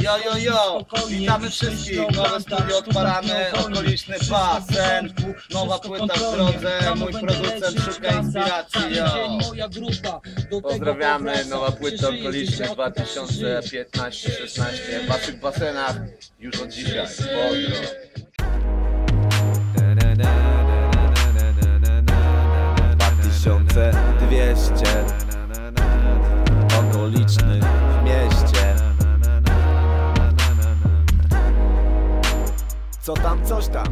Jo, jo, jo, witamy wszystkich, nowe studio odparamy, okoliczny basen, nowa płyta w drodze, mój producent szuka inspiracji, jo. Pozdrawiamy, nowa płyta okoliczny 2015-16 w waszych basenach już od dzisiaj, pozdro. Dwa tysiące dwieście. Co tam, coś tam,